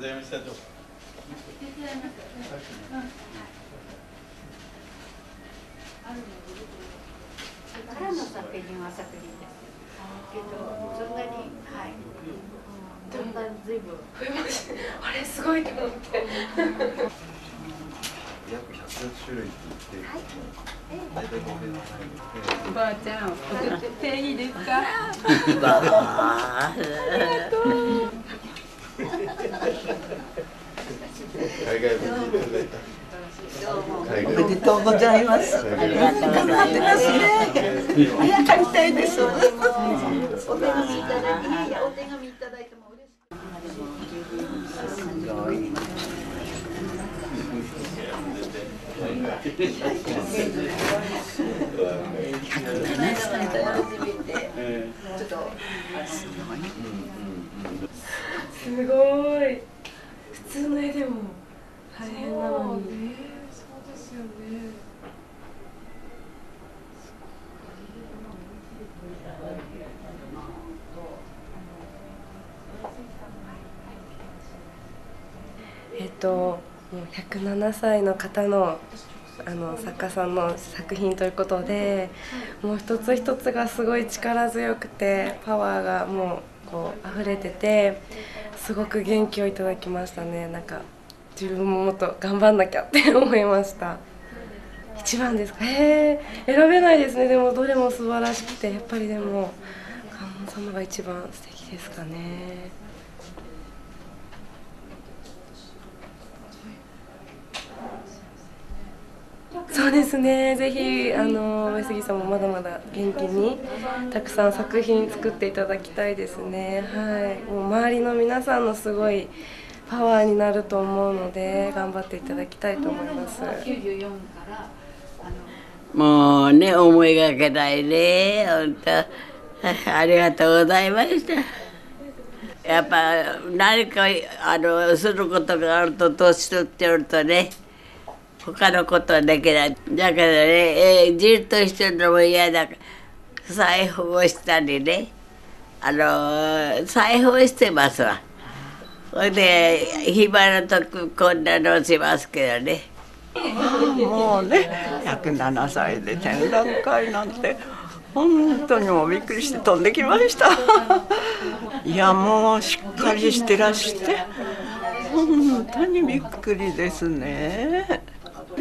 ございましたと。はど、うも、はい。あれすごいと思って。約100種類って言って、はい、大おばあちゃん、手いいですか ありがとう海外いただいた。おめでとうございます。頑張ってますね。早かりたいです。お手紙いただいていやお手紙いただいても嬉しいすごい。普通の絵でも大変なのにそうですよね。えっともう107歳の方のあの作家さんの作品ということでもう一つ一つがすごい力強くてパワーがもうこう溢れててすごく元気をいただきましたね。なんか自分ももっと頑張んなきゃって 思いました。一番ですか？へえ選べないですね。でもどれも素晴らしくてやっぱりでも観音様が一番素敵ですかね。そうですね。ぜひあの上杉さんもまだまだ元気にたくさん作品作っていただきたいですね。はい。もう周りの皆さんのすごいパワーになると思うので頑張っていただきたいと思います。94からあの。もうね、思いがけないね、本当。ありがとうございました。やっぱ何かあのすることがあると年取っておるとね他のことはできないだけどね、えーじっとしてるのも嫌だ。から裁縫をしたりね。あの裁縫してますわ。ほいで暇な時こんなのしますけどね。もうね、107歳で展覧会なんて本当にもうびっくりして飛んできました。いやもうしっかりしてらして本当にびっくりですね。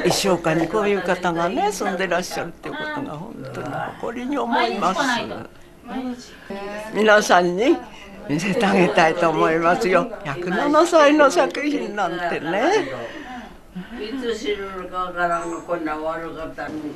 石岡にこういう方がね住んでらっしゃるっていうことが本当に誇りに思います。皆さんに見せてあげたいと思いますよ。107歳の作品なんてね。いつ知るのかわからんがこんな悪かったのに